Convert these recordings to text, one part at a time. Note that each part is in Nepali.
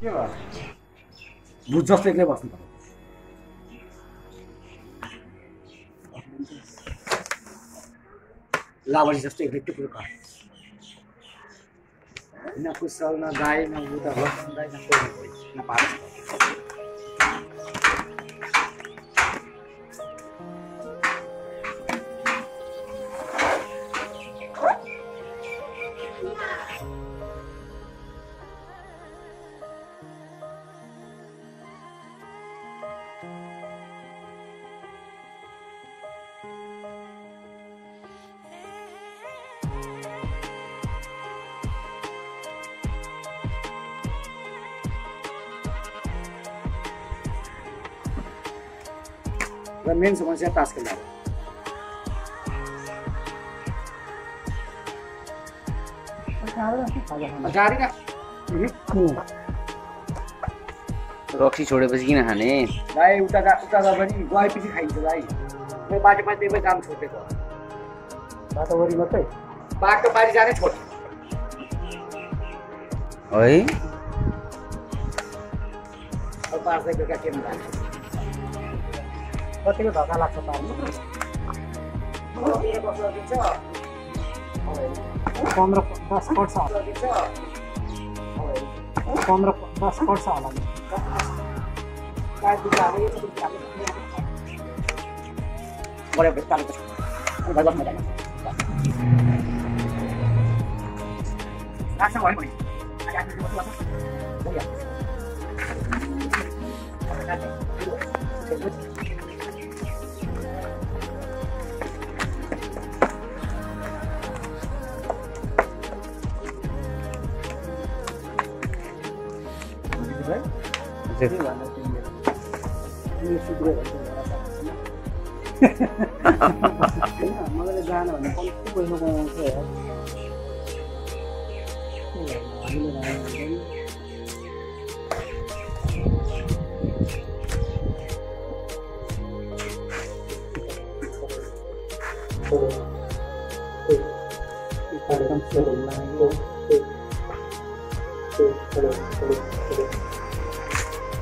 के भयो भुज जस्तो एक्लै बस्नु पर्यो। कर न कुशल, न गाई, न उता न कोही मेन समस्या ना। रक्सी छोडेपछि किन खाने? भाइ उता उता गए पनि गएपछि खाइन्छ भाइ म बाटो बाटो त्यही काम छोडिदिएको बाटोभरि मात्रै बाटो बारी जानै छोड। है बेलुका जाने कतिको धक्का लाग्छ पार्नु पन्ध्र दस पर्छ पन्ध्र दस पर्छ होला बढ्यो कालो भाइ बस्नु जाने भने आज आफ्नो बस्नु लाग्छ भइहाल्छ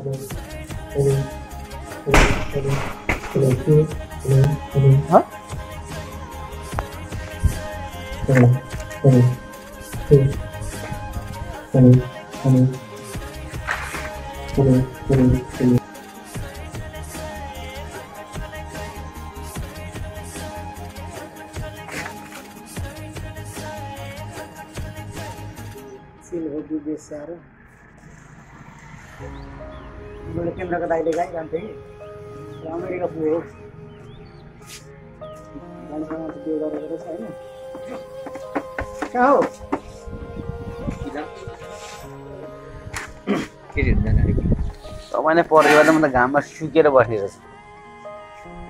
Hah? Silvio Gilberto मैले केन्द्रको दाइले गाइरहन्थेँ कि अमेरिका पुग्यो गाडीसँग त त्यो गरेको रहेछ होइन कहाँ हो हुँदैन तपाईँले परेको बेला म त घाममा सुकेर बस्ने रहेछ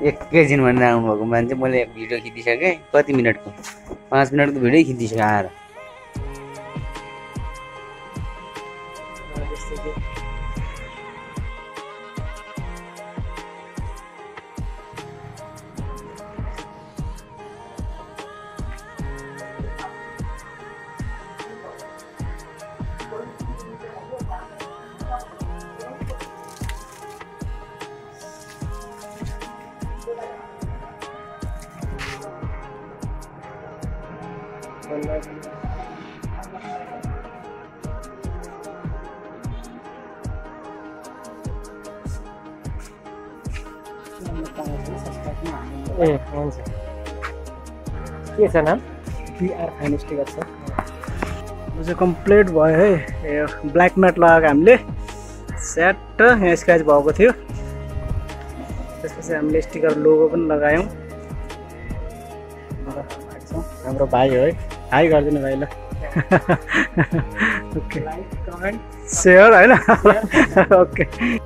एकैछिन भनेर आउनुभएको मान्छे मैले भिडियो खिचिसकेँ कति मिनटको पाँच मिनटको भिडियो खिचिसकेँ आएर ए हुन्छ। के छ नाम? पिआर फाइन स्टिकर छ यो चाहिँ कम्प्लिट भयो है। यो ब्ल्याक म्याट लगाएको हामीले। स्याट यहाँ स्क्राच भएको थियो। त्यसपछि हामीले स्टिकर लोगो पनि लगायौँ। हाम्रो भाइ हो है। हाई गरिदिनु भाइ ल। ओके सेयर होइन? ओके